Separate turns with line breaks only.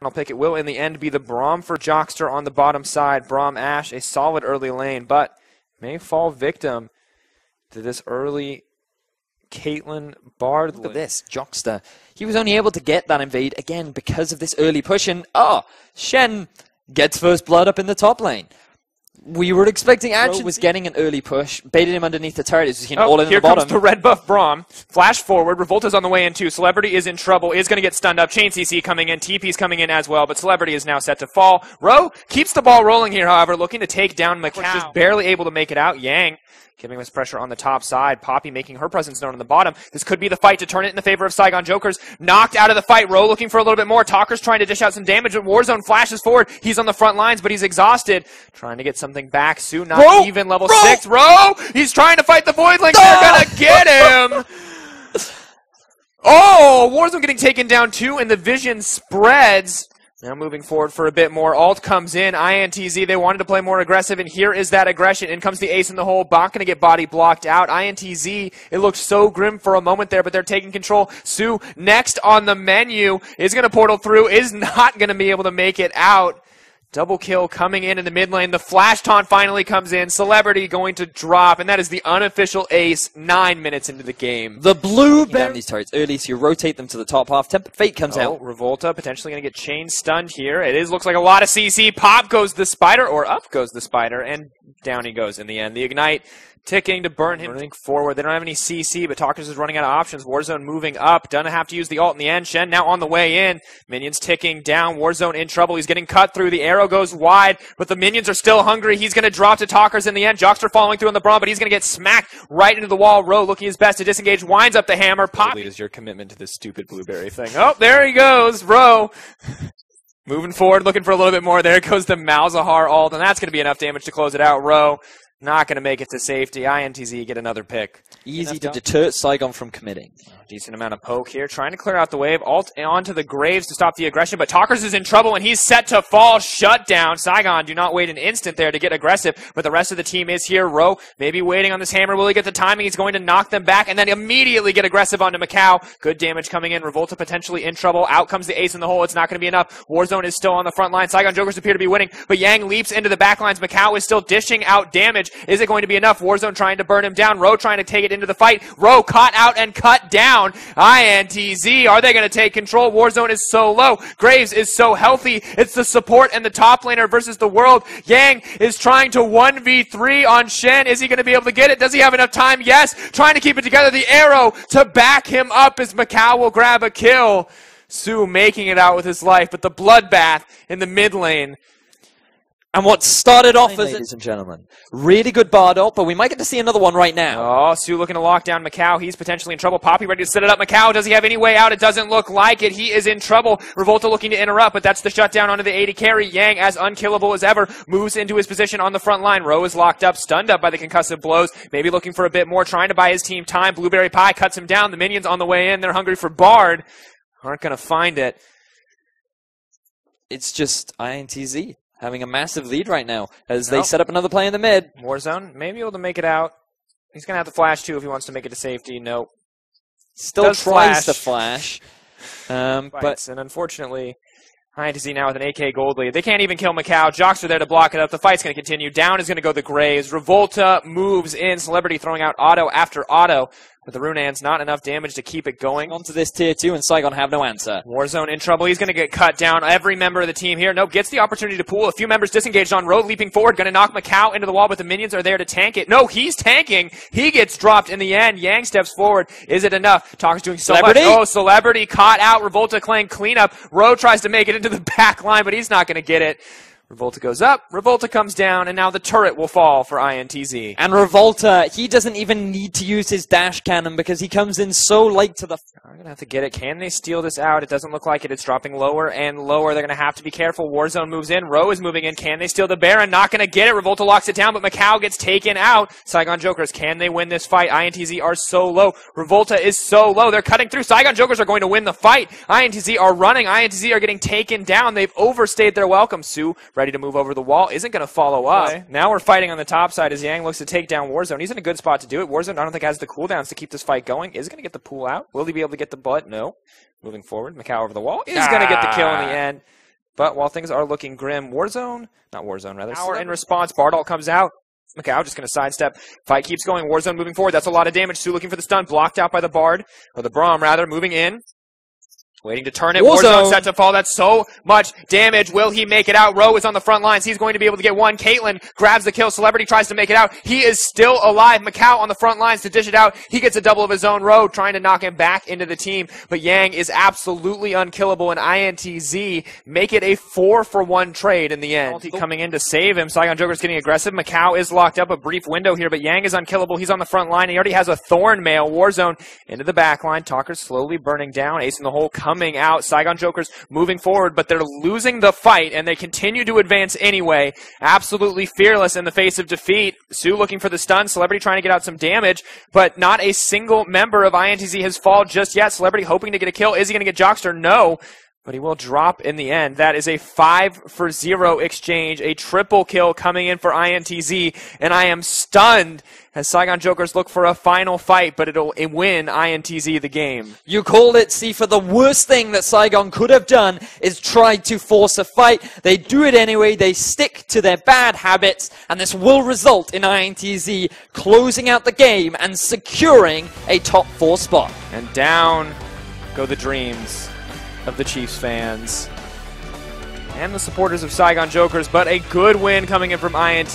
I'll pick it will in the end be the Braum for Jockster on the bottom side. Braum Ash, a solid early lane, but may fall victim to this early Caitlyn Bard.
Look at this, Jockster. He was only able to get that invade again because of this early push, and oh, Shen gets first blood up in the top lane. We were expecting action. was getting an early push, baited him underneath the turret. He's
oh,
all in
here
the bottom.
comes the red buff Braum. Flash forward. Revolta's on the way in too. Celebrity is in trouble. Is going to get stunned up. Chain CC coming in. TP's coming in as well. But Celebrity is now set to fall. Rowe keeps the ball rolling here, however, looking to take down Macau. Just barely able to make it out. Yang giving us pressure on the top side. Poppy making her presence known on the bottom. This could be the fight to turn it in the favor of Saigon Jokers. Knocked out of the fight. Rowe looking for a little bit more. Tockers trying to dish out some damage. Warzone flashes forward. He's on the front lines, but he's exhausted. Trying to get something back soon. Not Rowe! even level Rowe! six. Rowe! He's trying to fight the Void Link. They're gonna get him! Oh, Warzone getting taken down too, and the vision spreads. Now moving forward for a bit more. Alt comes in. INTZ, they wanted to play more aggressive, and here is that aggression. In comes the ace in the hole. Bot going to get body blocked out. INTZ, it looks so grim for a moment there, but they're taking control. Sue, next on the menu, is going to portal through, is not going to be able to make it out. Double kill coming in in the mid lane. The flash taunt finally comes in. Celebrity going to drop, and that is the unofficial ace nine minutes into the game.
The blue down these turrets early, so you rotate them to the top half. Temp Fate comes
oh,
out.
Revolta potentially going to get chain stunned here. It is looks like a lot of CC. Pop goes the spider, or up goes the spider, and down he goes in the end. The ignite ticking to burn him Running forward. They don't have any CC, but Tockers is running out of options. Warzone moving up. Gonna have to use the ult in the end. Shen now on the way in. Minions ticking down. Warzone in trouble. He's getting cut through. The arrow goes wide, but the minions are still hungry. He's gonna drop to Tockers in the end. Jockster following through on the Braum, but he's gonna get smacked right into the wall. Rowe looking his best to disengage. Winds up the hammer. Pop is your commitment to this stupid blueberry thing. Oh, there he goes. Rowe. Moving forward, looking for a little bit more. There goes the Malzahar ult, and that's going to be enough damage to close it out. Rowe not going to make it to safety. INTZ get another pick.
Easy to deter Saigon from committing.
Decent amount of poke here. Trying to clear out the wave. Alt onto the Graves to stop the aggression, but Tockers is in trouble and he's set to fall. Shut down. Saigon do not wait an instant there to get aggressive, but the rest of the team is here. Rowe maybe waiting on this hammer. Will he get the timing? He's going to knock them back and then immediately get aggressive onto Macau. Good damage coming in. Revolta potentially in trouble. Out comes the ace in the hole. It's not going to be enough. Warzone is still on the front line. Saigon Jokers appear to be winning, but Yang leaps into the back lines. Macau is still dishing out damage. Is it going to be enough? Warzone trying to burn him down. Rowe trying to take it into the fight. Rowe caught out and cut down. INTZ, are they going to take control? Warzone is so low. Graves is so healthy. It's the support and the top laner versus the world. Yang is trying to 1v3 on Shen. Is he going to be able to get it? Does he have enough time? Yes. Trying to keep it together. The arrow to back him up as Macau will grab a kill. Sue making it out with his life, but the bloodbath in the mid lane
and what started off as ladies and gentlemen, really good Bard ult, but we might get to see another one right now.
Oh, Sue looking to lock down Macau. He's potentially in trouble. Poppy ready to set it up. Macau, does he have any way out? It doesn't look like it. He is in trouble. Revolta looking to interrupt, but that's the shutdown onto the AD carry. Yang, as unkillable as ever, moves into his position on the front line. Rowe is locked up, stunned up by the concussive blows. Maybe looking for a bit more, trying to buy his team time. Blueberry Pie cuts him down. The minions on the way in. They're hungry for Bard. Aren't going to find it.
It's just INTZ having a massive lead right now as nope. they set up another play in the mid.
Warzone, maybe able to make it out. He's going to have to flash too if he wants to make it to safety. Nope.
Still Does tries flash. to flash. Um, but
and unfortunately, INTZ now with an AK gold lead. They can't even kill Macau. Jocks are there to block it up. The fight's going to continue. Down is going to go the Graves. Revolta moves in. Celebrity throwing out auto after auto. But the Runaan's not enough damage to keep it going.
Onto this tier 2, and Saigon have no answer.
Warzone in trouble. He's going to get cut down. Every member of the team here. Nope, gets the opportunity to pull. A few members disengaged on road, leaping forward. Going to knock Macau into the wall, but the minions are there to tank it. No, he's tanking. He gets dropped in the end. Yang steps forward. Is it enough? Tockers doing so
celebrity?
much. Oh, Celebrity caught out. Revolta clan cleanup. Rowe tries to make it into the back line, but he's not going to get it. Revolta goes up, Revolta comes down, and now the turret will fall for INTZ.
And Revolta, he doesn't even need to use his dash cannon because he comes in so late to the...
I'm going to have to get it. Can they steal this out? It doesn't look like it. It's dropping lower and lower. They're going to have to be careful. Warzone moves in. Rowe is moving in. Can they steal the Baron? Not going to get it. Revolta locks it down, but Macau gets taken out. Saigon Jokers, can they win this fight? INTZ are so low. Revolta is so low. They're cutting through. Saigon Jokers are going to win the fight. INTZ are running. INTZ are getting taken down. They've overstayed their welcome. Sue ready to move over the wall isn't going to follow up. Okay. Now we're fighting on the top side as Yang looks to take down Warzone. He's in a good spot to do it. Warzone, I don't think, has the cooldowns to keep this fight going. Is going to get the pool out. Will he be able to get the butt? No. Moving forward, Macau over the wall is ah. going to get the kill in the end. But while things are looking grim, Warzone, not Warzone, rather, Hour in response, Bard ult comes out. Macau just going to sidestep. Fight keeps going. Warzone moving forward. That's a lot of damage. Sue looking for the stun. Blocked out by the Bard. Or the Braum, rather. Moving in. Waiting to turn it. Warzone. Warzone set to fall. That's so much damage. Will he make it out? Rowe is on the front lines. He's going to be able to get one. Caitlyn grabs the kill. Celebrity tries to make it out. He is still alive. Macau on the front lines to dish it out. He gets a double of his own. Rowe trying to knock him back into the team. But Yang is absolutely unkillable. And INTZ make it a four for one trade in the end. Coming in to save him. Saigon Joker's getting aggressive. Macau is locked up. A brief window here, but Yang is unkillable. He's on the front line. He already has a Thorn mail. Warzone into the back line. Tockers slowly burning down. Ace in the hole coming out. Saigon Jokers moving forward, but they're losing the fight and they continue to advance anyway. Absolutely fearless in the face of defeat. Sue looking for the stun. Celebrity trying to get out some damage, but not a single member of INTZ has fallen just yet. Celebrity hoping to get a kill. Is he going to get Jockster? No but he will drop in the end. That is a 5 for 0 exchange, a triple kill coming in for INTZ, and I am stunned as Saigon Jokers look for a final fight, but it'll win INTZ the game.
You called it, for The worst thing that Saigon could have done is try to force a fight. They do it anyway, they stick to their bad habits, and this will result in INTZ closing out the game and securing a top 4 spot.
And down go the dreams of the Chiefs fans and the supporters of Saigon Jokers, but a good win coming in from INT.